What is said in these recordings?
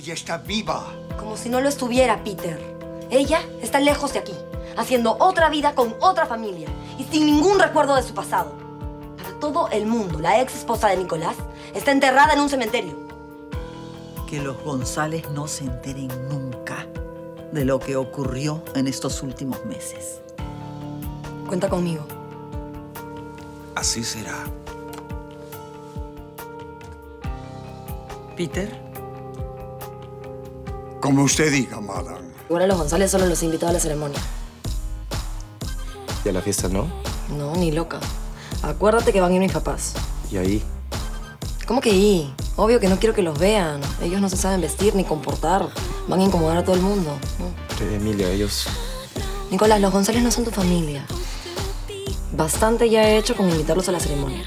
Ella está viva. Como si no lo estuviera, Peter. Ella está lejos de aquí, haciendo otra vida con otra familia y sin ningún recuerdo de su pasado. Para todo el mundo, la ex esposa de Nicolás está enterrada en un cementerio. Que los González no se enteren nunca de lo que ocurrió en estos últimos meses. Cuenta conmigo. Así será. Peter, Como usted diga, madame. Igual a los González solo los invitó a la ceremonia. Y a la fiesta no. No, ni loca. Acuérdate que van a ir mis papás. Y ahí. ¿Cómo que ahí? Obvio que no quiero que los vean. Ellos no se saben vestir ni comportar. Van a incomodar a todo el mundo. ¿no? Eh, Emilia, ellos. Nicolás, los González no son tu familia. Bastante ya he hecho con invitarlos a la ceremonia.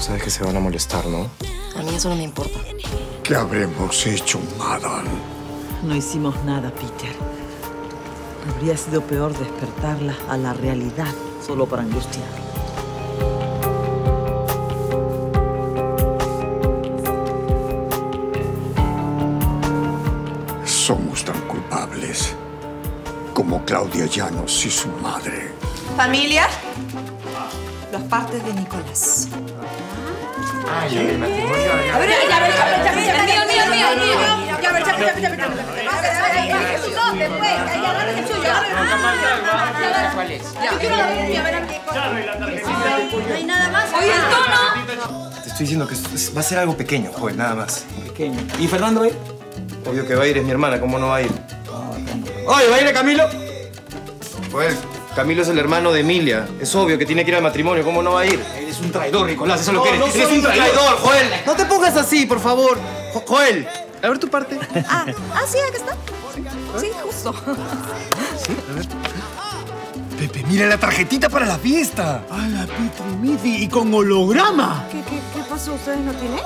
Sabes que se van a molestar, ¿no? A mí eso no me importa. ¿Qué habremos hecho, madame? No hicimos nada, Peter. Habría sido peor despertarla a la realidad solo para angustiar. Somos tan culpables como Claudia Llanos y su madre. ¿Familia? Los partes de Nicolás. Ah, ya el matrimonio. A ver, ya, a ver, ya, ver, ya, ver, ya, mío, mío, mío, mío. Ya, a ver, ya, ver, ya, ver, ya, ver, ya, Yo quiero la a ver aquí. No hay nada más. Oye, el tono. Te estoy diciendo que va a ser algo pequeño, joven, nada más. Pequeño. ¿Y Fernando va a ir? Obvio que va a ir, es mi hermana, ¿cómo no va a ir? Oye, ¿va a ir Camilo? Joel, Camilo es el hermano de Emilia. Es obvio que tiene que ir al matrimonio, ¿cómo no va a ir? Eres un traidor, Nicolás, eso es lo que eres. eres un traidor, Joel. No te pongas así, por favor. Jo- Joel, a ver tu parte. Ah, ah, sí, acá está. Sí, justo. Pepe, mira la tarjetita para la fiesta. ¡Ah, la Petrimifi! ¡Y con holograma! ¿Qué, qué, qué pasó? ¿Ustedes no tienen?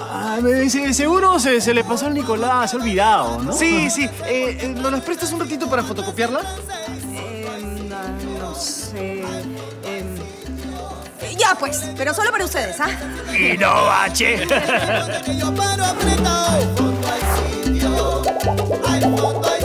Ah, eh, se- seguro se, se le pasó al Nicolás, se ha olvidado, ¿no? Sí, sí. Eh, eh, ¿Nos las prestas un ratito para fotocopiarla? Eh, no, no sé. Em, ya, pues, pero solo para ustedes, ¿ah? Y no, bache.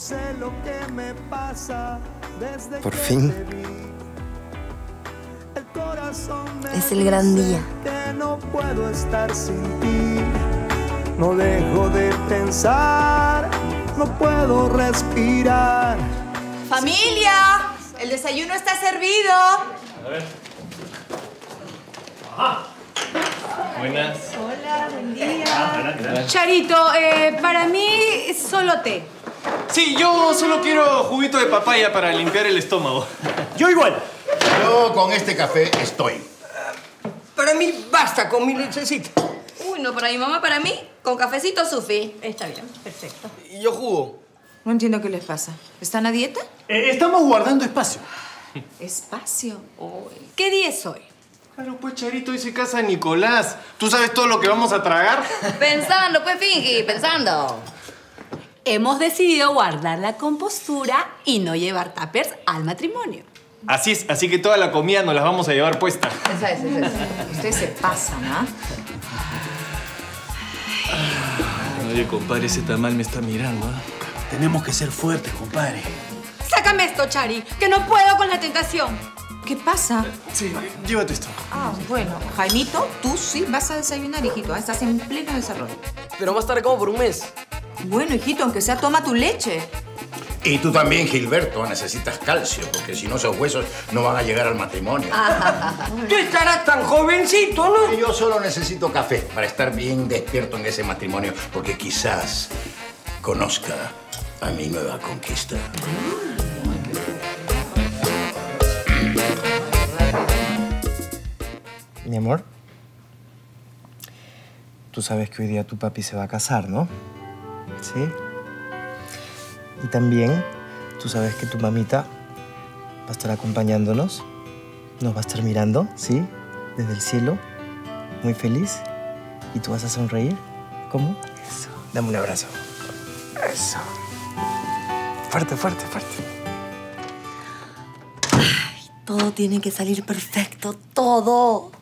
sé lo que me pasa desde por que fin. te vi. El corazón me Es el gran día. Que no puedo estar sin ti. No dejo de pensar, no puedo respirar. ¡Familia! El desayuno está servido. Buenas. Hola, buen día. Charito, eh, para mí solo té. Sí, yo solo quiero juguito de papaya para limpiar el estómago. Yo igual. Yo con este café estoy. Para mí basta con mi lechecita. Uy, no, para mi mamá, para mí, con cafecito Sufi. Está bien, perfecto. Y yo jugo. No entiendo qué les pasa. ¿Están a dieta? Eh, estamos guardando espacio. Espacio. ¿Qué día es hoy? Claro, pues Charito dice casa de Nicolás. ¿Tú sabes todo lo que vamos a tragar? Pensando, pues, Fingi, pensando. Hemos decidido guardar la compostura y no llevar tuppers al matrimonio. Así es, así que toda la comida nos las vamos a llevar puesta. Esa es, esa es. Ustedes se pasan, ¿ah? Oye, compadre, ese tamal me está mirando, ¿ah? Tenemos que ser fuertes, compadre. Sácame esto, Chari, que no puedo con la tentación. ¿Qué pasa? Sí, llévate esto. Ah, bueno. Jaimito, tú sí vas a desayunar, hijito. ¿ah? Estás en pleno desarrollo. Pero más tarde como por un mes. Bueno, hijito, aunque sea toma tu leche. Y tú también, Gilberto, necesitas calcio, porque si no esos huesos no van a llegar al matrimonio. Tú estarás tan jovencito, ¿no? Yo solo necesito café para estar bien despierto en ese matrimonio, porque quizás conozca a mi nueva conquista. Mi amor, tú sabes que hoy día tu papi se va a casar, ¿no? ¿Sí? Y también tú sabes que tu mamita va a estar acompañándonos, nos va a estar mirando, ¿sí? Desde el cielo, muy feliz. Y tú vas a sonreír. ¿Cómo? Eso. Dame un abrazo. Eso. Fuerte, fuerte, fuerte. Todo tiene que salir perfecto, todo.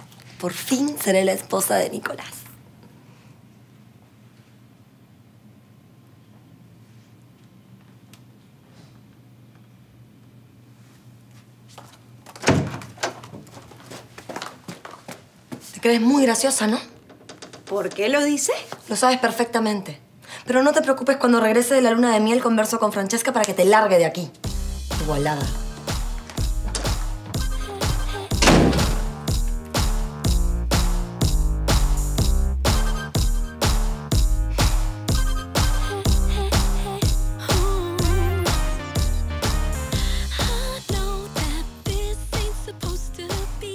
Por fin seré la esposa de Nicolás. Crees muy graciosa, ¿no? ¿Por qué lo dice? Lo sabes perfectamente. Pero no te preocupes, cuando regrese de la luna de miel converso con Francesca para que te largue de aquí. Igualada.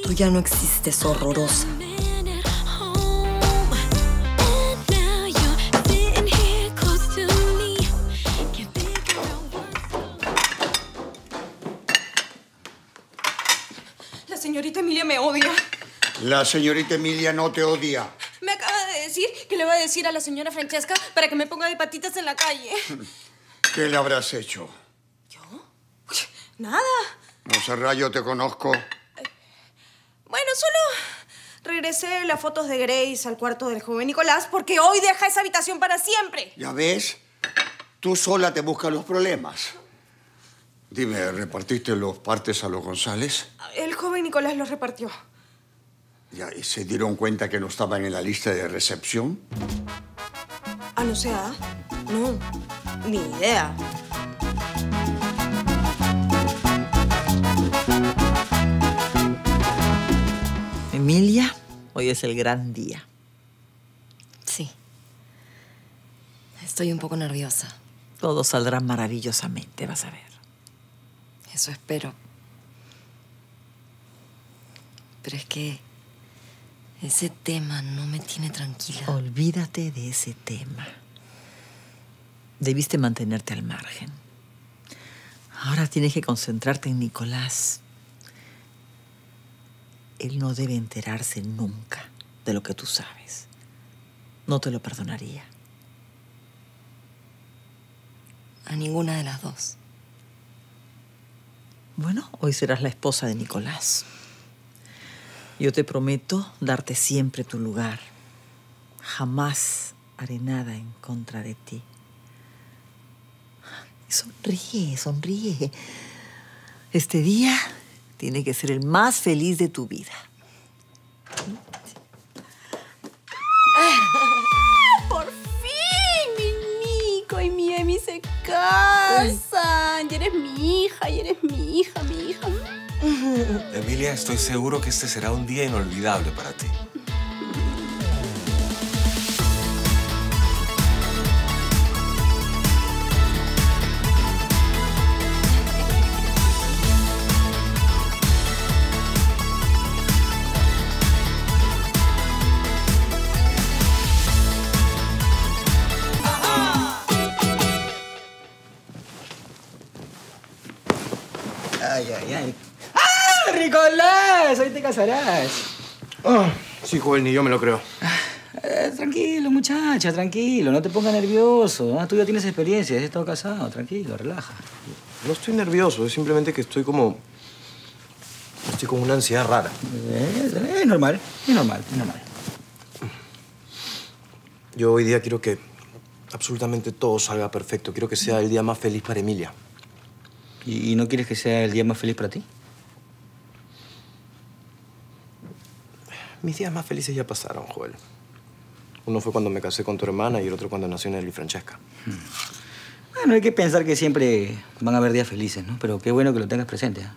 Tú ya no existes, horrorosa. Señorita Emilia me odia. La señorita Emilia no te odia. Me acaba de decir que le va a decir a la señora Francesca para que me ponga de patitas en la calle. ¿Qué le habrás hecho? Nada. Monserrat, yo te conozco. Bueno, solo regresé las fotos de Grace al cuarto del joven Nicolás porque hoy deja esa habitación para siempre. ¿Ya ves? Tú sola te buscas los problemas. Dime, ¿repartiste los partes a los González? El joven Nicolás los repartió. Ya, ¿Y se dieron cuenta que no estaban en la lista de recepción? Ah, no sea. No, ni idea. Emilia, hoy es el gran día. Sí. Estoy un poco nerviosa. Todo saldrá maravillosamente, vas a ver. Eso espero. Pero es que ese tema no me tiene tranquila. Olvídate de ese tema. Debiste mantenerte al margen. Ahora tienes que concentrarte en Nicolás. Él no debe enterarse nunca de lo que tú sabes. No te lo perdonaría. A ninguna de las dos. Bueno, hoy serás la esposa de Nicolás. Yo te prometo darte siempre tu lugar. Jamás haré nada en contra de ti. Sonríe, sonríe. Este día tiene que ser el más feliz de tu vida. ¡Por fin! Mi Nico y mi Emi se casan. Y eres mi hija, y eres mi hija, mi hija. Emilia, estoy seguro que este será un día inolvidable para ti. Casarás. Ah, sí, joven, ni yo me lo creo. Eh, tranquilo, muchacha, tranquilo. No te pongas nervioso. ¿ah? Tú ya tienes experiencia, has estado casado. Tranquilo, relaja. No estoy nervioso, es simplemente que estoy como Estoy con una ansiedad rara. Es, es normal, es normal, es normal. Yo hoy día quiero que absolutamente todo salga perfecto. Quiero que sea el día más feliz para Emilia. ¿Y, y no quieres que sea el día más feliz para ti? Mis días más felices ya pasaron, Joel. Uno fue cuando me casé con tu hermana y el otro cuando nació Nelly Francesca. Bueno, hay que pensar que siempre van a haber días felices, ¿no? Pero qué bueno que lo tengas presente. ¿eh?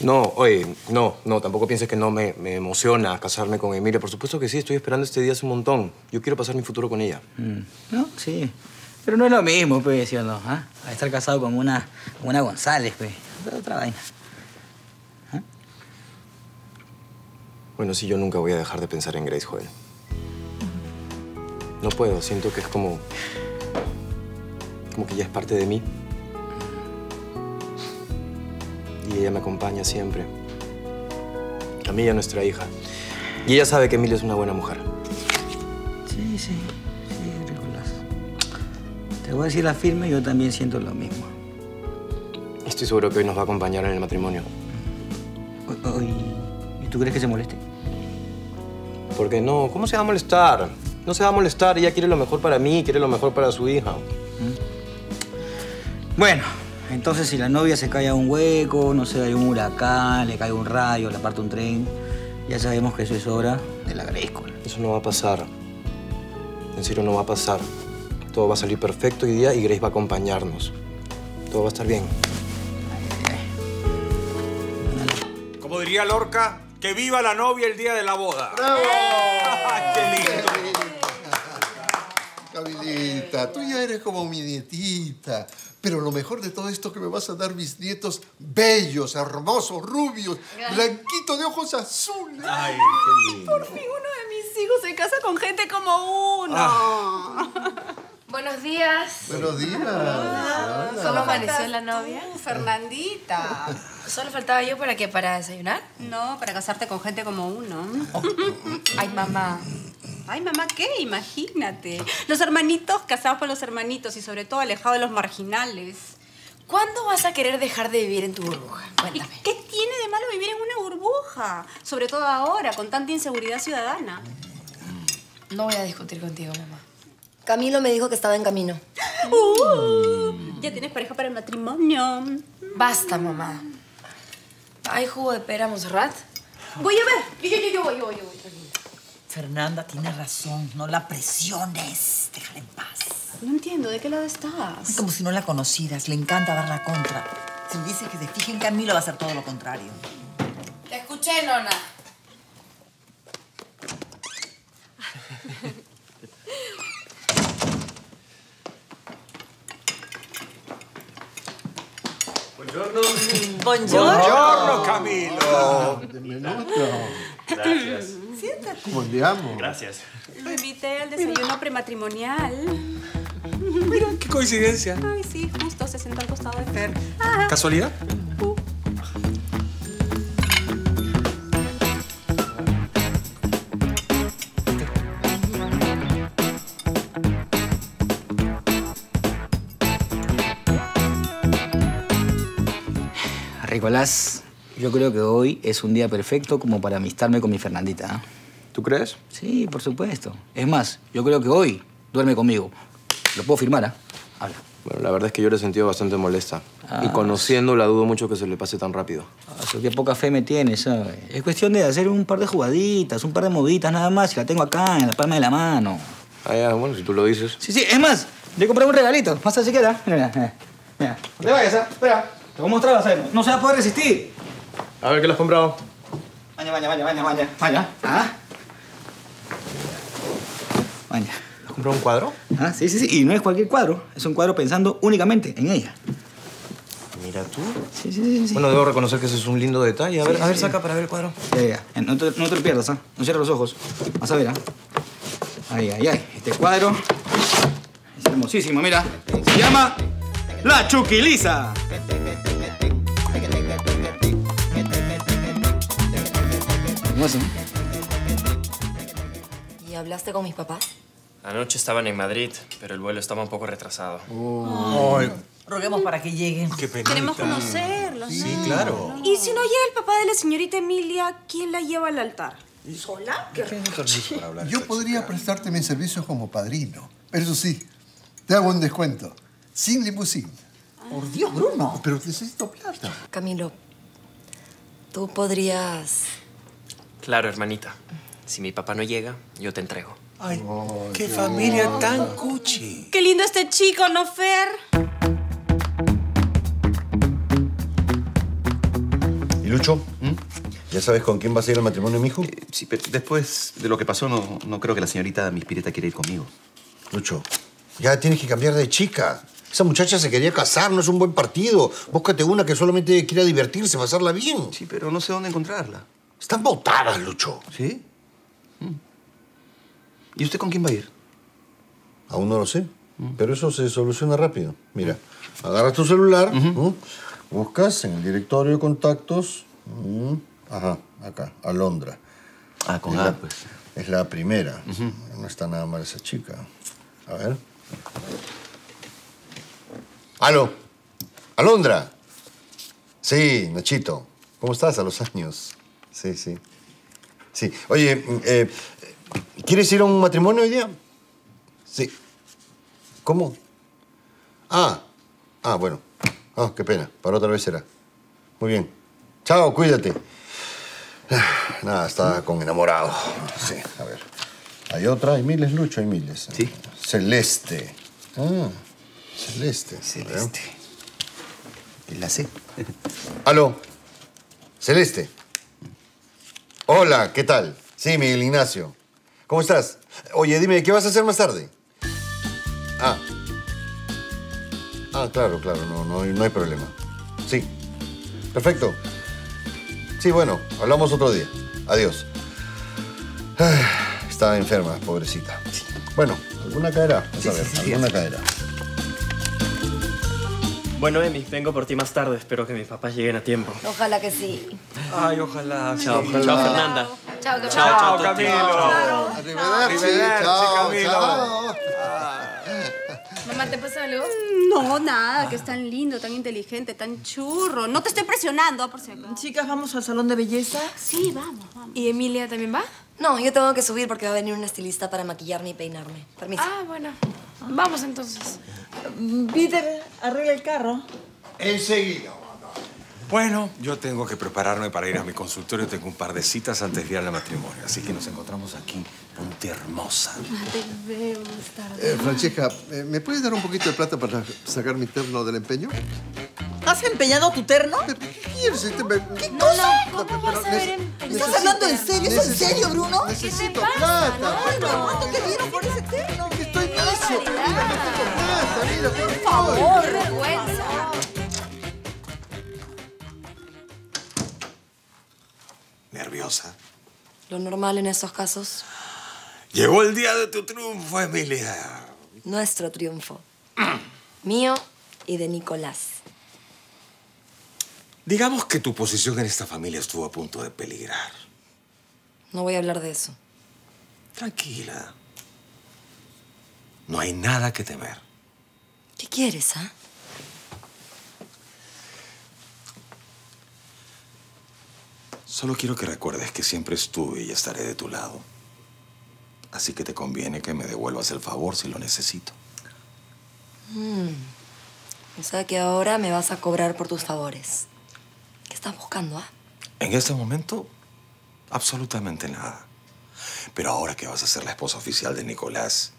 No, oye, no, no, tampoco pienses que no me, me emociona casarme con Emilia. Por supuesto que sí, estoy esperando este día hace un montón. Yo quiero pasar mi futuro con ella. Mm, ¿No? Sí. Pero no es lo mismo, pues, ¿sí o no? ¿Ah? A estar casado con una, con una González, pues. Es otra vaina. Bueno, sí, yo nunca voy a dejar de pensar en Grace, Joel. No puedo, siento que es como... como que ya es parte de mí. Y ella me acompaña siempre. A mí y a nuestra hija. Y ella sabe que Emilia es una buena mujer. Sí, sí, sí, Nicolás. Te voy a decir la firme, yo también siento lo mismo. Estoy seguro que hoy nos va a acompañar en el matrimonio. O- o- ¿Y y tú crees que se moleste? Porque no, ¿cómo se va a molestar? No se va a molestar, ella quiere lo mejor para mí, quiere lo mejor para su hija. Bueno, entonces si la novia se cae a un hueco, no sé, hay un huracán, le cae un rayo, le parte un tren, ya sabemos que eso es obra de la Grayskull. Eso no va a pasar. En serio, no va a pasar. Todo va a salir perfecto hoy día y Grace va a acompañarnos. Todo va a estar bien. Como diría Lorca, que viva la novia el día de la boda. ¡Qué lindo! Camilita, tú ya eres como mi nietita. Pero lo mejor de todo esto es que me vas a dar mis nietos bellos, hermosos, rubios, blanquitos de ojos azules. Ay, Por fin uno de mis hijos se casa con gente como uno. Buenos días. Buenos días. ¿Solo amaneció la novia? Tú, Fernandita. ¿Solo faltaba yo para qué? ¿Para desayunar? No, para casarte con gente como uno. Ay, mamá. Ay, mamá, ¿qué? Imagínate. Los hermanitos casados con los hermanitos y sobre todo alejados de los marginales. ¿Cuándo vas a querer dejar de vivir en tu burbuja? Cuéntame. ¿Qué tiene de malo vivir en una burbuja? Sobre todo ahora, con tanta inseguridad ciudadana. No voy a discutir contigo, mamá. Camilo me dijo que estaba en camino. Uh, ya tienes pareja para el matrimonio. Basta, mamá. ¿Hay jugo de pera, Monserrat? Voy a ver. Yo, yo, yo, yo voy, yo voy, yo voy. Fernanda, tiene razón. No la presiones. Déjala en paz. No entiendo, ¿de qué lado estás? Es como si no la conocieras. Le encanta dar la contra. Si le dice que se fije en Camilo, va a hacer todo lo contrario. Te escuché, nona. Buongiorno. Buongiorno. Camilo. Benvenuto. Gracias. Siéntate. ¿Cómo andiamo? Gracias. Lo invité al desayuno prematrimonial. Mira, qué coincidencia. Ay, sí, justo se sentó al costado de Fer. ¿Casualidad? Nicolás, yo creo que hoy es un día perfecto como para amistarme con mi Fernandita. ¿ah? ¿Tú crees? Sí, por supuesto. Es más, yo creo que hoy duerme conmigo. Lo puedo firmar, ¿ah? Habla. Bueno, la verdad es que yo le he sentido bastante molesta. Y Ah. conociéndola, dudo mucho que se le pase tan rápido. Eso, qué poca fe me tienes, ¿sabes? Es cuestión de hacer un par de jugaditas, un par de moviditas nada más y la tengo acá, en la palma de la mano. Ah, ya, bueno, si tú lo dices. Sí, sí, es más, le compré un regalito. Más así queda. Mira, mira, mira. No te vayas, ¿ah? Espera, te voy a mostrar, ¿sabes? No se va a poder resistir. A ver, ¿qué le has comprado? Maña, maña, maña, maña, maña. Maña. ¿Ah? Maña. ¿Has comprado un cuadro? Ah, sí, sí, sí. Y no es cualquier cuadro. Es un cuadro pensando únicamente en ella. Mira tú. Sí, sí, sí. sí. Bueno, debo reconocer que ese es un lindo detalle. A ver, Sí, a ver, saca para ver el cuadro. Ya, ya, ya. No te, no te lo pierdas, ¿ah? No cierres los ojos. Vas a ver, ¿ah? Ay, ay, ay. Este cuadro es hermosísimo, mira. Se llama La Chuquiliza. ¿No? ¿Y hablaste con mis papás? Anoche estaban en Madrid, pero el vuelo estaba un poco retrasado. Roguemos para que lleguen. Qué Queremos conocerlos. Sí, claro. Y si no llega el papá de la señorita Emilia, ¿quién la lleva al altar? ¿Sola? ¿Qué? Yo podría prestarte mis servicios como padrino. Pero eso sí, te hago un descuento. Sin limusín. Por Dios, Bruno. Pero necesito plata. Camilo, tú podrías... Claro, hermanita. Si mi papá no llega, yo te entrego. Ay, qué familia tan cuchi. Qué lindo este chico, ¿no, Fer? ¿Y Lucho? ¿Ya sabes con quién vas a ir al matrimonio, mijo? Sí, pero después de lo que pasó, no, no creo que la señorita Miss Pireta quiera ir conmigo. Lucho, ya tienes que cambiar de chica. Esa muchacha se quería casar, no es un buen partido. Búscate una que solamente quiera divertirse, pasarla bien. Sí, pero no sé dónde encontrarla. Están botadas, Lucho. ¿Sí? Mm. ¿Y usted con quién va a ir? Aún no lo sé. Pero eso se soluciona rápido. Mira, agarras tu celular, buscas en el directorio de contactos. Ajá, acá, Alondra. Ah, con es A, la, pues. Es la primera. No está nada mal esa chica. A ver. ¡Aló! ¡Alondra! Sí, Nachito. ¿Cómo estás a los años? Sí, sí. Sí. Oye, eh, ¿quieres ir a un matrimonio hoy día? Sí. ¿Cómo? Ah. Ah, bueno. Ah, qué pena. Para otra vez será. Muy bien. Chao, cuídate. Ah, Nada, está con enamorado. Sí, a ver. Hay otra, hay miles, Lucho, hay miles. Sí. Celeste. Ah, Celeste. Celeste. La sé. Aló. Celeste. Hola, ¿qué tal? Sí, Miguel Ignacio. ¿Cómo estás? Oye, dime, ¿qué vas a hacer más tarde? Ah. Ah, claro, claro, no, no, hay- no hay problema. Sí. Perfecto. Sí, bueno, hablamos otro día. Adiós. Está enferma, pobrecita. Bueno, alguna caerá. Vas a ver, alguna caerá. Bueno, Emi, vengo por ti más tarde. Espero que mis papás lleguen a tiempo. Ojalá que sí. Ay, ojalá. Chao, sí. chao, Fernanda. Chao, Chao, chao, Camilo. Arrivederci, chao, Camilo. chao. Mamá, ¿te pasa algo? No, nada, que es tan lindo, tan inteligente, tan churro. No te estoy presionando, por si acaso. Chicas, ¿vamos al salón de belleza? Sí, vamos, vamos. ¿Y Emilia también va? No, yo tengo que subir porque va a venir una estilista para maquillarme y peinarme. Permiso. Ah, bueno. Vamos entonces. Peter, arregla el carro. Enseguida. Bueno, yo tengo que prepararme para ir a mi consultorio. Tengo un par de citas antes de ir al matrimonio. Así que nos encontramos aquí. Ponte hermosa. Te veo más tarde. Eh, Francesca, eh, ¿me puedes dar un poquito de plata para sacar mi terno del empeño? ¿Has empeñado tu terno? ¿Qué? Este ¿Qué cosa? ¿Cómo vas a ver en- ¿Estás hablando en serio? ¿Es en serio, Bruno? Necesito pasa? plata. No, no. ¿Cuánto te dieron por ese terno? Que estoy necio. Mira, no tengo plata. Mira, por Por favor, qué vergüenza. Nerviosa. Lo normal en estos casos, Llegó el día de tu triunfo, Emilia. nuestro triunfo. Mío y de Nicolás. Digamos que tu posición en esta familia estuvo a punto de peligrar. No voy a hablar de eso. Tranquila. No hay nada que temer. ¿Qué quieres, ah? Solo quiero que recuerdes que siempre estuve y estaré de tu lado. Así que te conviene que me devuelvas el favor si lo necesito. Mm. O sea que ahora me vas a cobrar por tus favores. ¿Qué estás buscando, ah? En este momento, absolutamente nada. Pero ahora que vas a ser la esposa oficial de Nicolás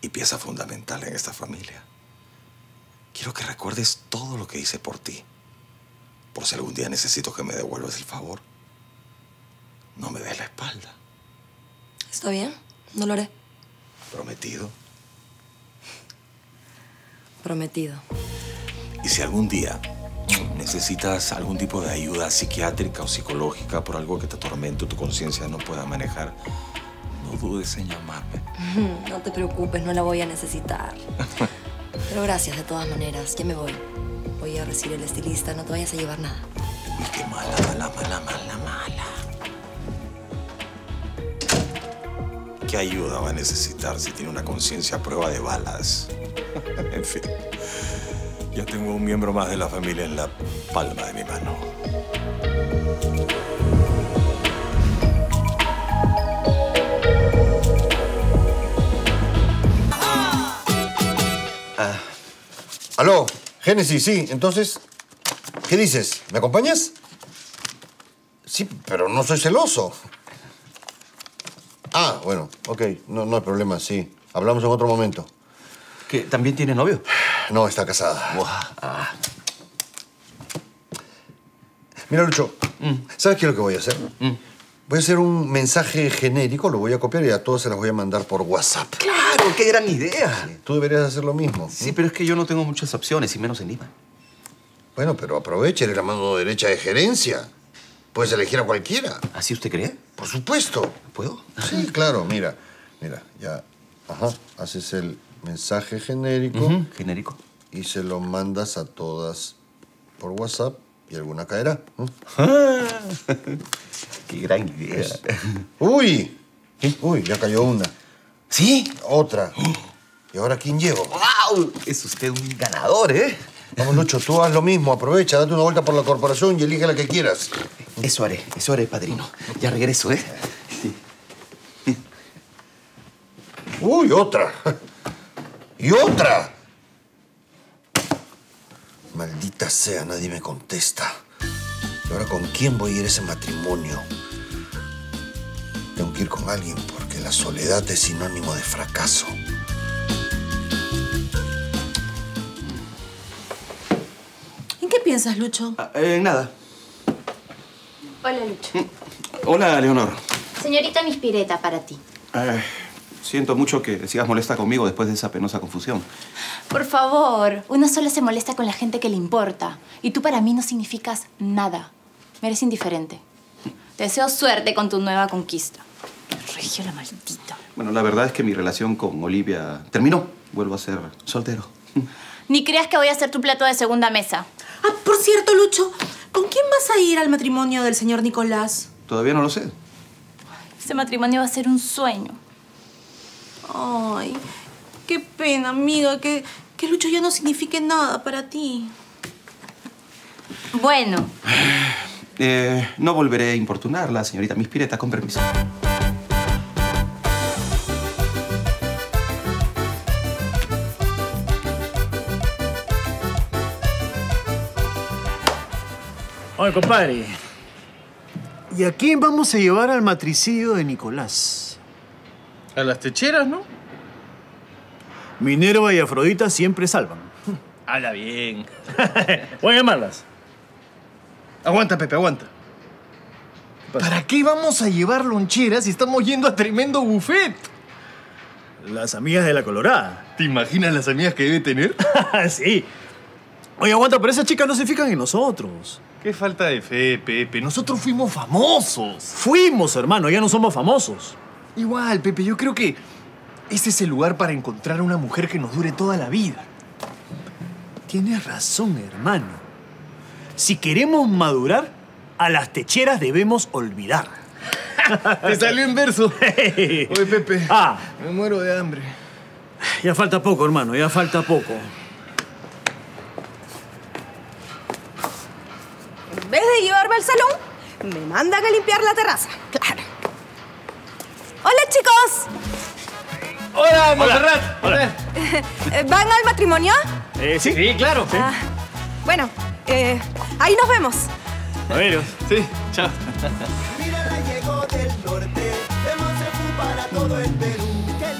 y pieza fundamental en esta familia, quiero que recuerdes todo lo que hice por ti. Por si algún día necesito que me devuelvas el favor, no me des la espalda. ¿Está bien? No lo haré. Prometido. Prometido. Y si algún día necesitas algún tipo de ayuda psiquiátrica o psicológica por algo que te atormente o tu conciencia no pueda manejar, no dudes en llamarme. No te preocupes, no la voy a necesitar. Pero gracias de todas maneras. Ya me voy. Voy a recibir el estilista. No te vayas a llevar nada. Uy, qué mala, mala, mala, mala, mala. ¿Qué ayuda va a necesitar si tiene una conciencia a prueba de balas? en fin. Ya tengo un miembro más de la familia en la palma de mi mano. Aló, Génesis, sí. Entonces, ¿qué dices? ¿Me acompañas? Sí, pero no soy celoso. Ah, bueno, ok. No, no hay problema, sí. Hablamos en otro momento. ¿Que también tiene novio? No, está casada. Ah. Mira, Lucho, ¿sabes qué es lo que voy a hacer? Voy a hacer un mensaje genérico, lo voy a copiar y a todos se las voy a mandar por WhatsApp. ¡Claro! ¡Qué gran idea! Tú deberías hacer lo mismo. Sí, pero es que yo no tengo muchas opciones, y menos en Lima. Bueno, pero aprovecha, eres la mano derecha de gerencia. Puedes elegir a cualquiera. ¿Así usted cree? Por supuesto. ¿Puedo? Sí, claro, mira. Mira, ya. Ajá. Haces el mensaje genérico. Genérico. Y se lo mandas a todas por WhatsApp y alguna caerá. ¿no? ¡Qué gran idea! ¡Uy! Uy, ya cayó una. ¿Sí? Otra. ¿Y ahora quién llevo? ¡Wow! Es usted un ganador, ¿eh? Vamos, Lucho, tú haz lo mismo. Aprovecha, date una vuelta por la corporación y elige la que quieras. Eso haré, eso haré, padrino. Ya regreso, ¿eh? ¡Uy, otra! ¡Y otra! Maldita sea, nadie me contesta. ¿Y ahora con quién voy a ir a ese matrimonio? Tengo que ir con alguien porque la soledad es sinónimo de fracaso. ¿En qué piensas, Lucho? Eh, nada. Hola, Lucho. Hola, Leonor. Señorita Miss Pireta, para ti. Eh, siento mucho que sigas molesta conmigo después de esa penosa confusión. Por favor, uno solo se molesta con la gente que le importa. Y tú para mí no significas nada. Me eres indiferente. Te deseo suerte con tu nueva conquista. Regio la maldita. Bueno, la verdad es que mi relación con Olivia terminó. Vuelvo a ser soltero. Ni creas que voy a ser tu plato de segunda mesa. Ah, por cierto, Lucho, ¿con quién vas a ir al matrimonio del señor Nicolás? Todavía no lo sé. Ese matrimonio va a ser un sueño. Ay, qué pena, amiga, que, que Lucho ya no signifique nada para ti. Bueno, Eh, no volveré a importunarla, señorita Miss Pireta, con permiso. Oye, compadre. ¿Y a quién vamos a llevar al matricidio de Nicolás? A las techeras, ¿no? Minerva y Afrodita siempre salvan. Habla bien. Voy a llamarlas. Aguanta, Pepe, aguanta. ¿Para qué vamos a llevar loncheras si estamos yendo a tremendo buffet? Las amigas de la Colorada. ¿Te imaginas las amigas que debe tener? sí. Oye, aguanta, pero esas chicas no se fijan en nosotros. Qué falta de fe, Pepe. Nosotros fuimos famosos. Fuimos, hermano, ya no somos famosos. Igual, Pepe, yo creo que ese es el lugar para encontrar a una mujer que nos dure toda la vida. Tienes razón, hermano. Si queremos madurar, a las techeras debemos olvidar. Te salió en verso. Oye, Pepe. Ah. Me muero de hambre. Ya falta poco, hermano, ya falta poco. En vez de llevarme al salón, me mandan a limpiar la terraza. Claro. Hola, chicos. Hola, Monserrat. Hola. Eh, ¿Van al matrimonio? Eh, sí. Sí, claro. Ah, bueno, eh, ahí nos vemos. A ver. Sí, chao.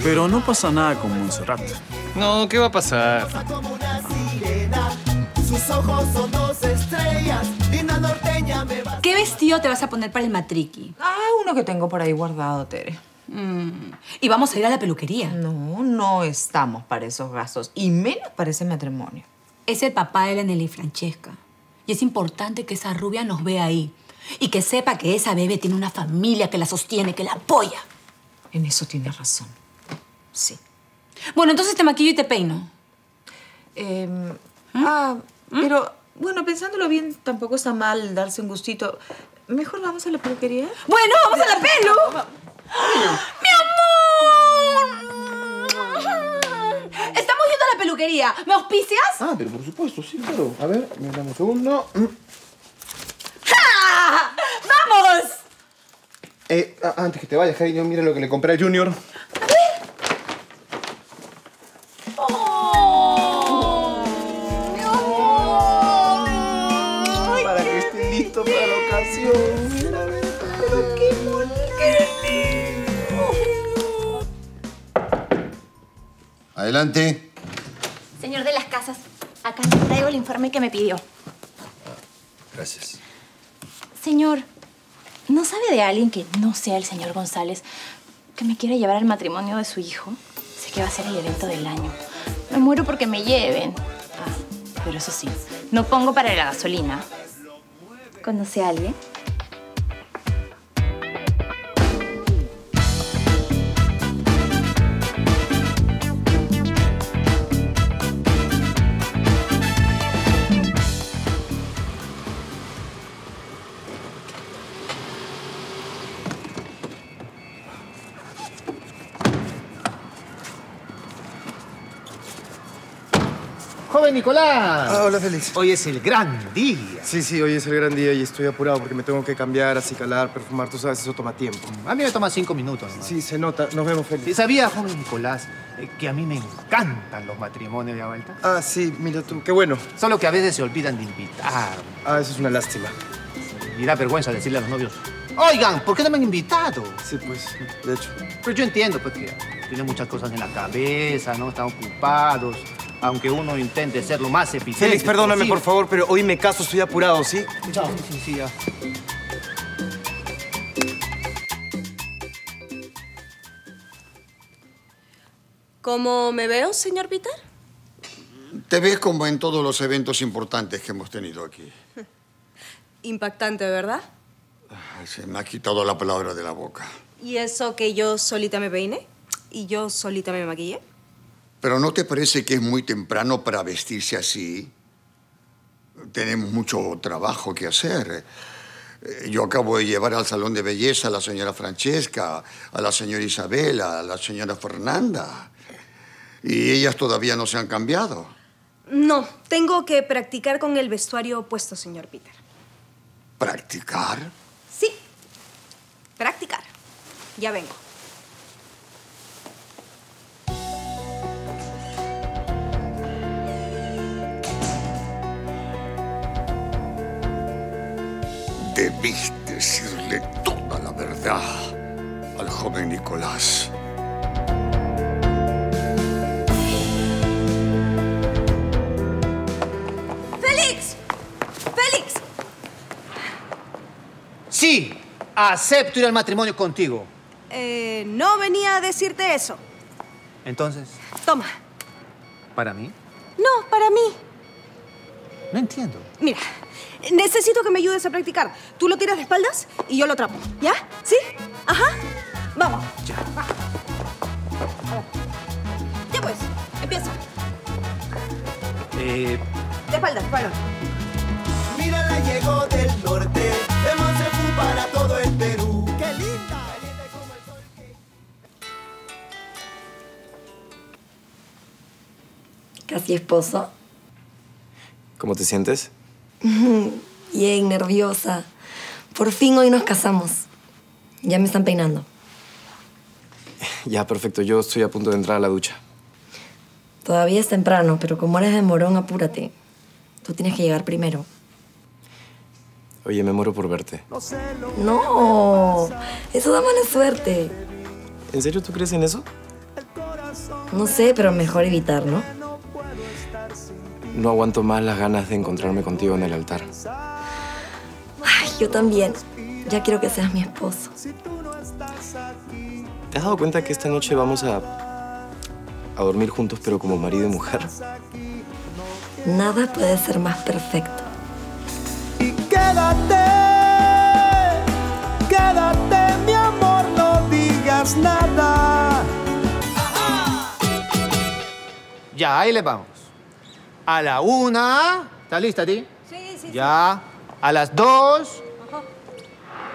Pero no pasa nada con Montserrat. No, ¿qué va a pasar? ¿Qué vestido te vas a poner para el matriqui? Ah, uno que tengo por ahí guardado, Tere. Mm, Y vamos a ir a la peluquería. No, no estamos para esos gastos. Y menos para ese matrimonio. Es el papá de la Nelly Francesca. Y es importante que esa rubia nos vea ahí. Y que sepa que esa bebé tiene una familia que la sostiene, que la apoya. En eso tienes razón. Sí. Bueno, entonces te maquillo y te peino. Em, Ah, pero bueno, pensándolo bien, tampoco está mal darse un gustito. Mejor vamos a la peluquería. Bueno, vamos a la pelo. ¡Mi amor! Estamos yendo a la peluquería. ¿Me auspicias? Ah, pero por supuesto, sí, claro. A ver, me dame un segundo. Mm. ¡Ja! ¡Vamos! Eh, a- antes que te vayas, cariño, mira lo que le compré al Junior. Adelante. Señor de las casas, acá le traigo el informe que me pidió. Gracias. Señor, ¿no sabe de alguien que no sea el señor González que me quiera llevar al matrimonio de su hijo? Sé que va a ser el evento del año. Me muero porque me lleven. Ah, pero eso sí, no pongo para la gasolina. ¿Conoce a alguien? Joven Nicolás. Ah, hola, Félix. Hoy es el gran día. Sí, sí, hoy es el gran día y estoy apurado porque me tengo que cambiar, acicalar, perfumar. Tú sabes, eso toma tiempo. A mí me toma cinco minutos. nomás. Sí, se nota. Nos vemos, Félix. ¿Y ¿Sabía, joven Nicolás, eh, que a mí me encantan los matrimonios de vuelta? Ah, sí, mira tú. Qué bueno. Solo que a veces se olvidan de invitar. Ah, eso es una lástima. Y da vergüenza decirle a los novios, oigan, ¿por qué no me han invitado? Sí, pues, de hecho. Pero yo entiendo, pues, que tienen muchas cosas en la cabeza, ¿no? Están ocupados. Aunque uno intente ser lo más eficiente Félix, perdóname, posible. por favor, pero hoy me caso, estoy apurado, ¿sí? Chao. Sí, sí, ya. ¿Cómo me veo, señor Peter? Te ves como en todos los eventos importantes que hemos tenido aquí. Impactante, ¿verdad? Se me ha quitado la palabra de la boca. ¿Y eso que yo solita me peiné? ¿Y yo solita me maquillé? ¿Pero no te parece que es muy temprano para vestirse así? Tenemos mucho trabajo que hacer. Eh, Yo acabo de llevar al salón de belleza a la señora Francesca, a la señora Isabela, a la señora Fernanda. Y ellas todavía no se han cambiado. No, tengo que practicar con el vestuario puesto, señor Peter. ¿Practicar? Sí, practicar. Ya vengo. Debiste decirle toda la verdad al joven Nicolás. ¡Félix! ¡Félix! Sí, acepto ir al matrimonio contigo. Eh, no venía a decirte eso. Entonces, Toma. ¿para mí? No, para mí. No entiendo. Mira, necesito que me ayudes a practicar. Tú lo tiras de espaldas y yo lo atrapo. ¿Ya? ¿Sí? Ajá. Vamos. Ya. Ya pues, empieza. Eh, De espaldas, de espaldas. Mírala, llegó del norte, de Monsefu para todo el Perú. ¡Qué linda! Casi esposo. ¿Cómo te sientes? Bien, nerviosa. Por fin hoy nos casamos. Ya me están peinando. Ya, perfecto. Yo estoy a punto de entrar a la ducha. Todavía es temprano, pero como eres de morón, apúrate. Tú tienes que llegar primero. Oye, me muero por verte. No, eso da mala suerte. ¿En serio tú crees en eso? No sé, pero mejor evitar, ¿no? No aguanto más las ganas de encontrarme contigo en el altar. Ay, yo también. Ya quiero que seas mi esposo. ¿Te has dado cuenta que esta noche vamos a, a dormir juntos, pero como marido y mujer? Nada puede ser más perfecto. Quédate, quédate, mi amor, no digas nada. ya, ahí le vamos. A la una. ¿Estás lista, ti? Sí, sí, Ya. A las dos.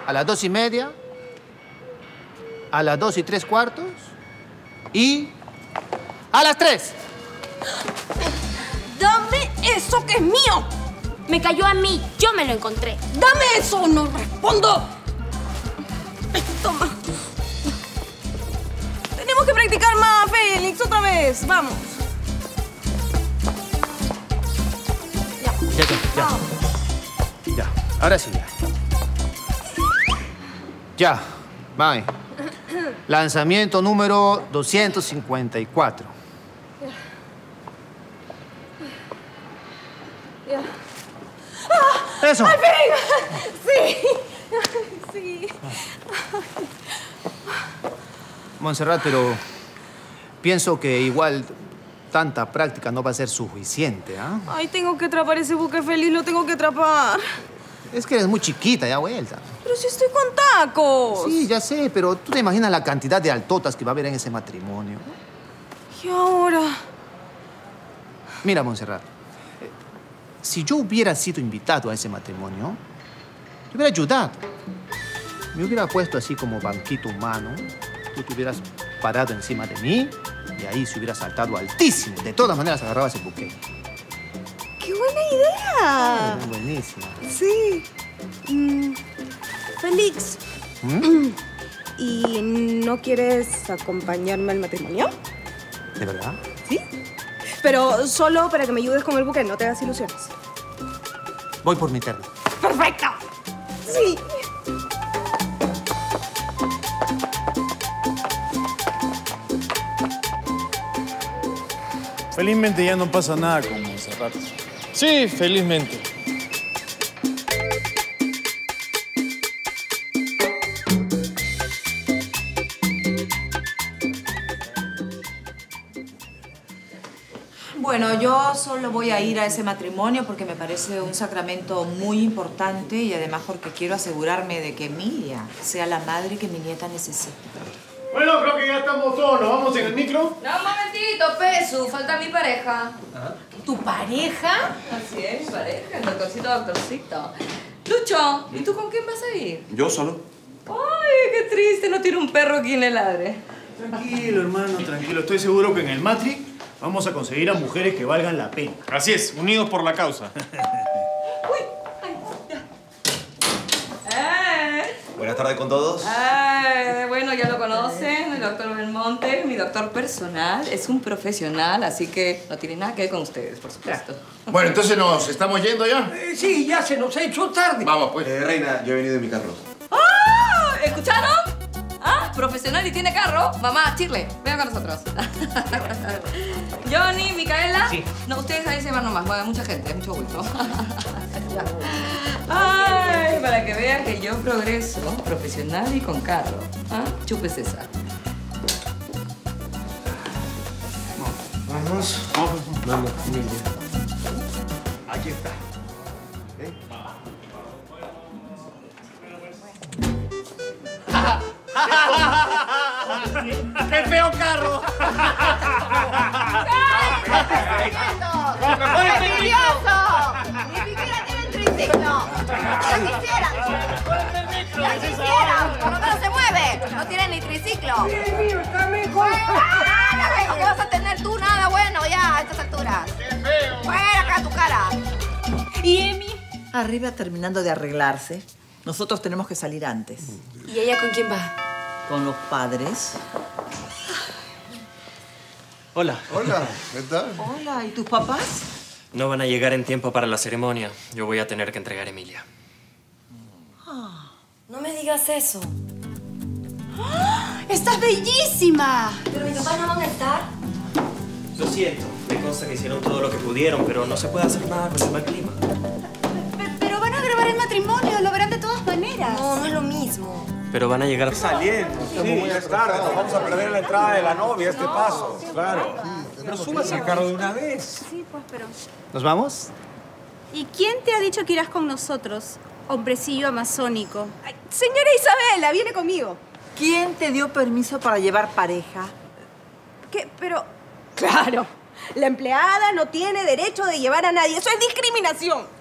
A las dos y media. A las dos y tres cuartos. Y. A las tres. ¡Dame eso que es mío! Me cayó a mí, yo me lo encontré. ¡Dame eso! ¡No respondo! Toma. Tenemos que practicar más, Félix, otra vez. Vamos. Ya, ya, ya. Ya, ahora sí ya. Ya, bye. Lanzamiento número 254. Ya. Eso. ¡Al fin! Sí. Sí. Montserrat, pero pienso que igual tanta práctica no va a ser suficiente, ¿ah? Ay, tengo que atrapar ese buque feliz, lo tengo que atrapar. Es que eres muy chiquita, ya vuelta. Pero si estoy con tacos. Sí, ya sé, pero tú te imaginas la cantidad de altotas que va a haber en ese matrimonio. ¿Y ahora? Mira, Montserrat, eh, si yo hubiera sido invitado a ese matrimonio, te hubiera ayudado. Me hubiera puesto así como banquito humano, tú te hubieras parado encima de mí y ahí se hubiera saltado altísimo. De todas maneras agarrabas el buque. ¡Qué buena idea! Buenísimo. Sí. Mm, Félix, ¿Mm? ¿y no quieres acompañarme al matrimonio? ¿De verdad? Pero solo para que me ayudes con el buque, no te hagas ilusiones. Voy por mi terno. ¡Perfecto! Sí. Felizmente ya no pasa nada con Monserrat. Sí, felizmente. Bueno, yo solo voy a ir a ese matrimonio porque me parece un sacramento muy importante y además porque quiero asegurarme de que Emilia sea la madre que mi nieta necesita. Bueno, creo que ya estamos todos. ¿Nos vamos en el micro? No, un momentito, Pesu. Falta mi pareja. ¿Tu pareja? Así es, mi pareja, el doctorcito, doctorcito. Lucho, ¿y tú con quién vas a ir? Yo solo. Ay, qué triste, no tiene un perro quien le ladre. Tranquilo, hermano, tranquilo. Estoy seguro que en el Matri vamos a conseguir a mujeres que valgan la pena. Así es, unidos por la causa. Eh, Buenas tardes con todos. eh, bueno, ya lo conocen, el doctor Belmonte, mi doctor personal, es un profesional, así que no tiene nada que ver con ustedes, por supuesto. Bueno, entonces nos estamos yendo ya. Eh, sí, ya se nos ha hecho tarde. Vamos, pues. Eh, reina, yo he venido en mi carro. ¡Ah! Profesional y tiene carro. Mamá, Chirle, venga con nosotros. Johnny, Micaela. Sí. No, ustedes ahí se van nomás, va mucha gente, mucho gusto. Ay, para que vean que yo progreso profesional y con carro. ¿Ah? Chupes esa. Vamos. Vamos, Emilia. Aquí está. ¡Qué feo carro! ¡Envidioso! ¡Ni siquiera tienen triciclo! ¡Ya quisieran! ¡Ya quisieran! ¡Por lo menos se mueve! ¡No tienen ni triciclo! Sí, mío, está mejor. ¡Ah! ¿Qué vas a tener tú? Nada bueno ya a estas alturas. ¡Qué feo! ¡Fuera acá tu cara! ¿Y Emi? Arriba terminando de arreglarse. Nosotros tenemos que salir antes. ¿Y ella con quién va? Con los padres. Hola. Hola, ¿qué tal? Hola, ¿y tus papás? No van a llegar en tiempo para la ceremonia. Yo voy a tener que entregar a Emilia. No me digas eso. ¡Estás bellísima! ¿Pero mis papás no van a estar? Lo siento. Me consta que hicieron todo lo que pudieron, pero no se puede hacer nada con el mal clima. Pero van a grabar el matrimonio, lo verán de todas maneras. No, no es lo mismo. Pero van a llegar Saliendo. Sí, ya es tarde. Nos vamos a perder la entrada de la novia a este paso. Claro. Pero súbase al carro de una vez. Sí, pues, pero... ¿Nos vamos? ¿Y quién te ha dicho que irás con nosotros, hombrecillo amazónico? Ay, señora Isabela, viene conmigo. ¿Quién te dio permiso para llevar pareja? ¿Qué? Pero... Claro. La empleada no tiene derecho de llevar a nadie. Eso es discriminación.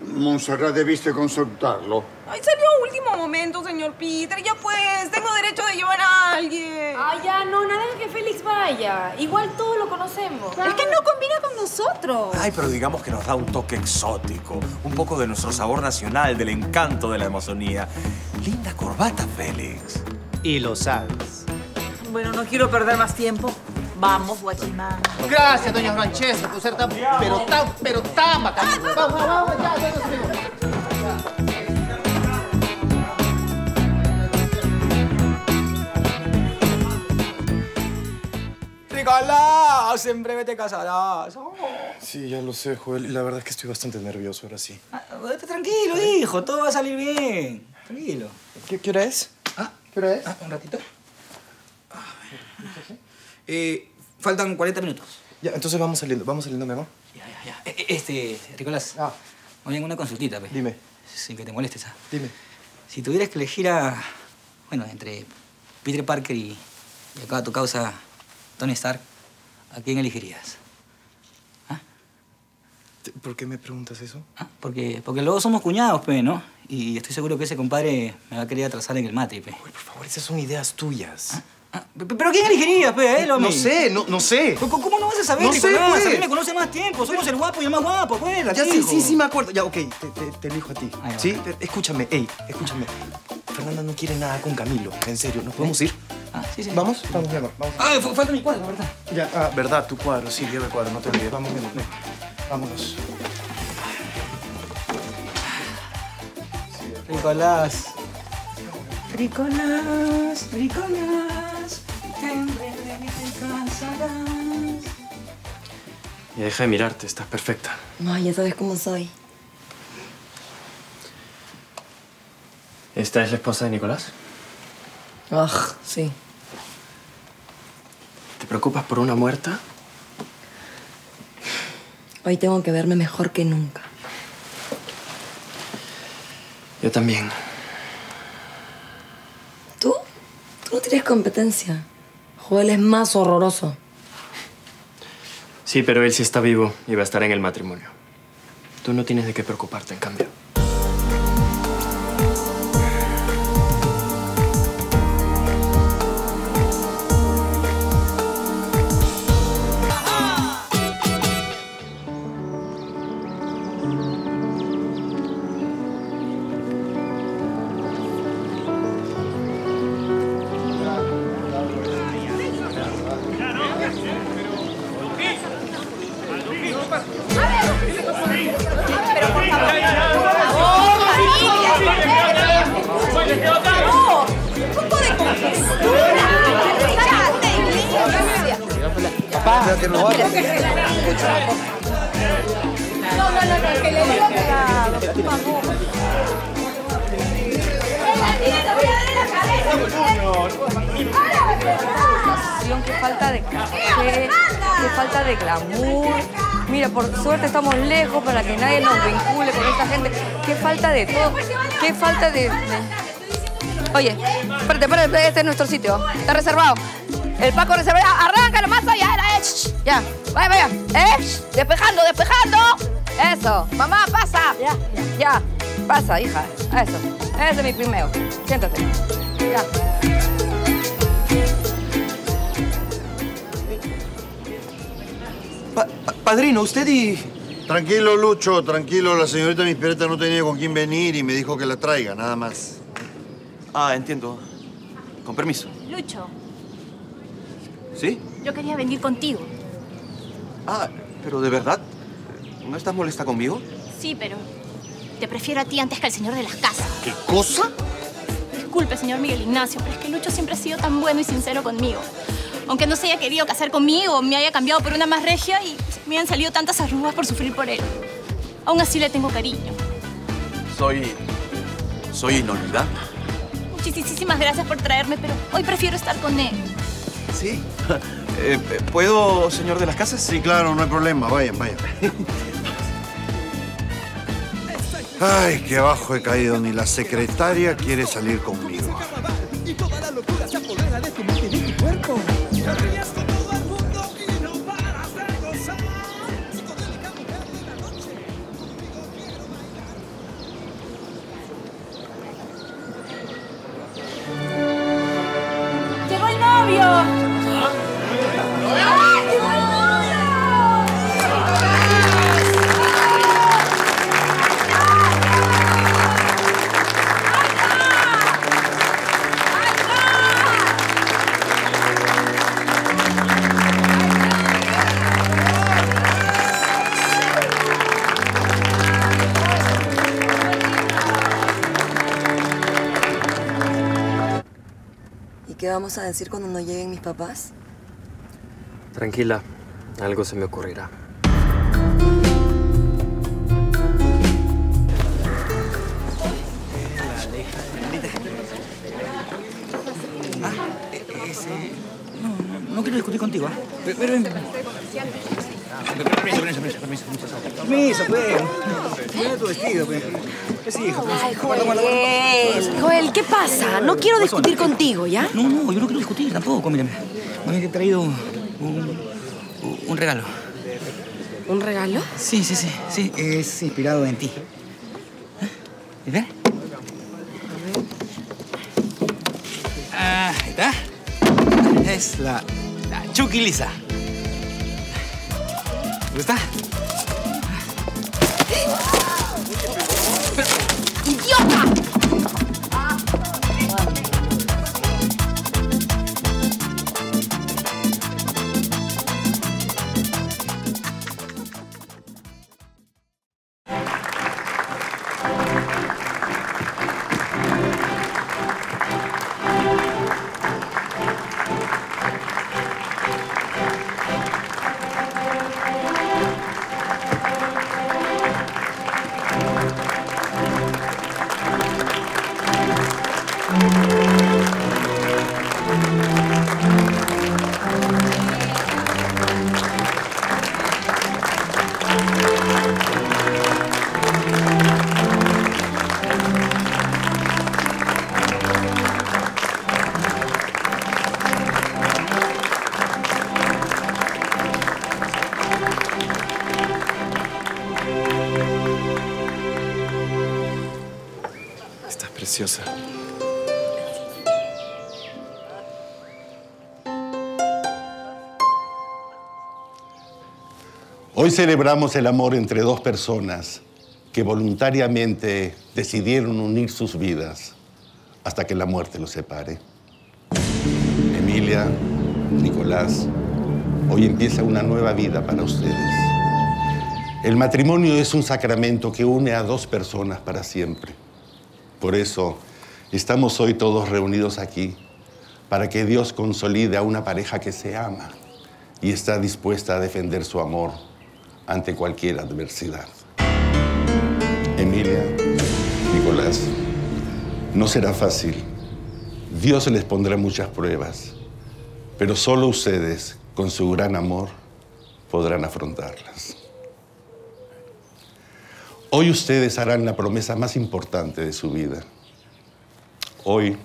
Montserrat, debiste consultarlo. Ay, salió a último momento, señor Peter. Ya pues, tengo derecho de llevar a alguien. Ay, ya, no, nada de que Félix vaya. Igual todos lo conocemos. Es que no combina con nosotros. Ay, pero digamos que nos da un toque exótico, un poco de nuestro sabor nacional, del encanto de la Amazonía. Linda corbata, Félix. Y lo sabes. Bueno, no quiero perder más tiempo. Vamos, guachimán. Gracias, doña Francesca, por ser tan, pero tan, pero tan bacán. Vamos, vamos, ya, ya, ya, ya. Nicolás, en breve te casarás. Sí, ya lo sé, Joel. Y la verdad es que estoy bastante nervioso ahora sí. Tranquilo, hijo, todo va a salir bien. Tranquilo. ¿Qué, qué hora es? Ah, ¿Qué hora es? Ah, un ratito. Eh, faltan 40 minutos. Ya, entonces vamos saliendo. Vamos saliendo, mi amor. Ya, ya. Eh, eh, Este, Nicolás. Ah. Oye, una consultita, pe. Dime. Sin que te molestes, ¿ah? Dime. Si tuvieras que elegir a... Bueno, entre Peter Parker y, y acá tu causa, Tony Stark, ¿a quién elegirías? ¿Por qué me preguntas eso? Porque, porque luego somos cuñados, pe, ¿no? Y estoy seguro que ese compadre me va a querer atrasar en el mate, pe. Por favor, esas son ideas tuyas. ¿Pero quién elegirías, pe, eh? No sé, no, no sé. ¿Cómo, cómo no vas a saber, No sé, Nicolás? pues. A mí me conoce más tiempo. Somos el guapo y el más guapo, pues. Ya, sí, sí, sí me acuerdo. Ya, ok, te, te- te elijo a ti. ¿Sí? Te- Escúchame, ey, escúchame. Fernanda no quiere nada con Camilo, en serio. ¿Nos podemos ir? Ah, sí, sí. ¿Vamos? Vamos, mi amor, vamos. Ah, fa- falta mi cuadro, ¿verdad? Ya, ah, verdad, tu cuadro, sí, lleva el cuadro, no te olvides. Vamos, mi amor, ven. Vámonos. Nicolás. En breve Y deja de mirarte, estás perfecta. No, ya sabes cómo soy. ¿Esta es la esposa de Nicolás? Ah, sí. ¿Te preocupas por una muerta? Hoy tengo que verme mejor que nunca. Yo también. ¿Tú? Tú no tienes competencia. Joel es más horroroso. Sí, pero él sí está vivo y va a estar en el matrimonio. Tú no tienes de qué preocuparte, en cambio. Qué falta de. Oye, espérate, espérate, este es nuestro sitio. Está reservado. El Paco reservado. Arráncalo más allá. Ya, vaya, vaya. Eh, despejando, despejando. Eso. Mamá, pasa. Ya, ya. Pasa, hija. Eso. Ese es mi primero. Siéntate. Ya. Padrino, usted y... Tranquilo, Lucho, tranquilo. La señorita Miss Peretta no tenía con quién venir y me dijo que la traiga, nada más. Ah, entiendo. Con permiso. Lucho, ¿Sí? yo quería venir contigo. Ah, pero de verdad, ¿no estás molesta conmigo? Sí, pero te prefiero a ti antes que al señor de las casas. ¿Qué cosa? Disculpe, señor Miguel Ignacio, pero es que Lucho siempre ha sido tan bueno y sincero conmigo. Aunque no se haya querido casar conmigo, me haya cambiado por una más regia y me han salido tantas arrugas por sufrir por él. Aún así le tengo cariño. Soy. Soy inolvidable. Muchísimas gracias por traerme, pero hoy prefiero estar con él. ¿Sí? Eh, ¿Puedo, señor de las casas? Sí, claro, no hay problema. Vayan, vayan. Ay, qué abajo he caído. Ni la secretaria quiere salir conmigo. Y toda la locura se apodera de tu mente y de tu cuerpo. Te ríes vamos a decir cuando no lleguen mis papás? Tranquila, algo se me ocurrirá. No quiero discutir contigo, ¿ah? Pero, pero- Permiso, permiso, permiso, permiso, permiso. Permiso, pues. Mira tu vestido, pues. ¿Qué sí, hijo? Ay. Joel. Joel, ¿qué pasa? No quiero discutir contigo, ¿ya? No, no, yo no quiero discutir tampoco, mírame. Me he traído un, un regalo. ¿Un regalo? Sí, sí, sí, sí. Es inspirado en ti. ¿Eh? ¿Y ve? Ah, ahí está. Es la, la Chucky Lisa. ¿Te gusta? ¡Idiota! Hoy celebramos el amor entre dos personas que voluntariamente decidieron unir sus vidas hasta que la muerte los separe. Emilia, Nicolás, hoy empieza una nueva vida para ustedes. El matrimonio es un sacramento que une a dos personas para siempre. Por eso estamos hoy todos reunidos aquí, para que Dios consolide a una pareja que se ama y está dispuesta a defender su amor ante cualquier adversidad. Emilia, Nicolás, no será fácil. Dios les pondrá muchas pruebas, pero solo ustedes, con su gran amor, podrán afrontarlas. Hoy ustedes harán la promesa más importante de su vida. Hoy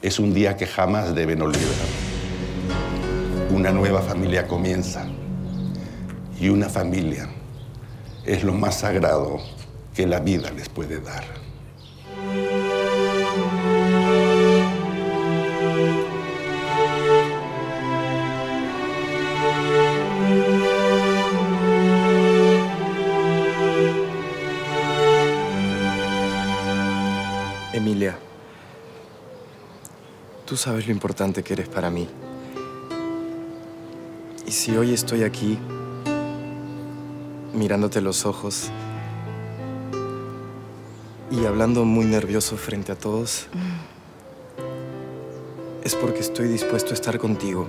es un día que jamás deben olvidar. Una nueva familia comienza y una familia es lo más sagrado que la vida les puede dar. Tú sabes lo importante que eres para mí. Y si hoy estoy aquí, mirándote los ojos y hablando muy nervioso frente a todos, es porque estoy dispuesto a estar contigo,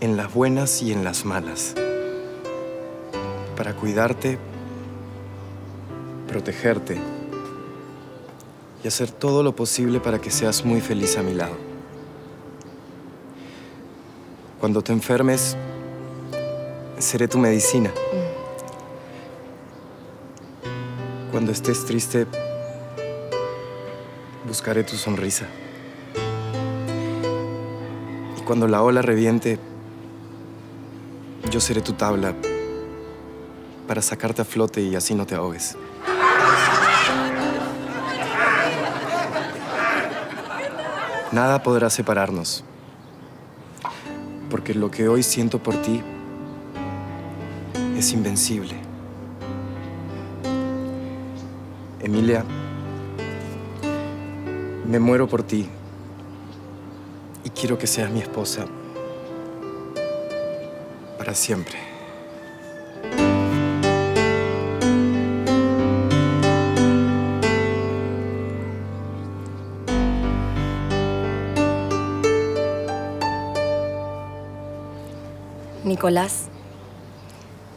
en las buenas y en las malas, para cuidarte, protegerte y hacer todo lo posible para que seas muy feliz a mi lado. Cuando te enfermes, seré tu medicina. Cuando estés triste, buscaré tu sonrisa. Y cuando la ola reviente, yo seré tu tabla para sacarte a flote y así no te ahogues. Nada podrá separarnos, porque lo que hoy siento por ti es invencible. Emilia, me muero por ti y quiero que seas mi esposa para siempre. Nicolás,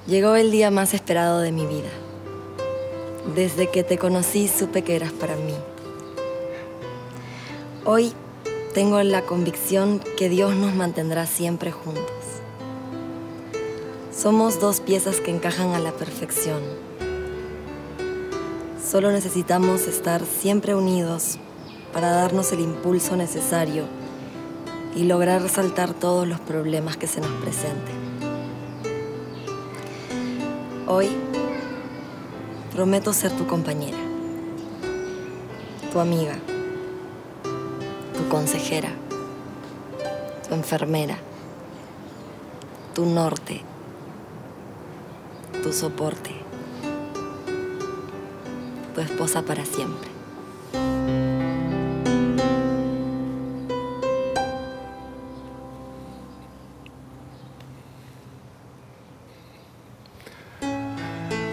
llegó el día más esperado de mi vida. Desde que te conocí supe que eras para mí. Hoy tengo la convicción que Dios nos mantendrá siempre juntos. Somos dos piezas que encajan a la perfección. Solo necesitamos estar siempre unidos para darnos el impulso necesario y lograr resaltar todos los problemas que se nos presenten. Hoy prometo ser tu compañera, tu amiga, tu consejera, tu enfermera, tu norte, tu soporte, tu esposa para siempre.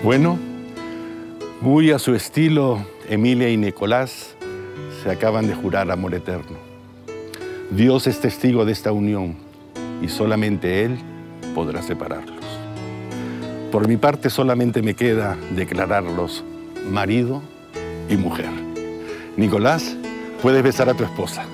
Bueno, muy a su estilo, Emilia y Nicolás se acaban de jurar amor eterno. Dios es testigo de esta unión y solamente Él podrá separarlos. Por mi parte solamente me queda declararlos marido y mujer. Nicolás, puedes besar a tu esposa.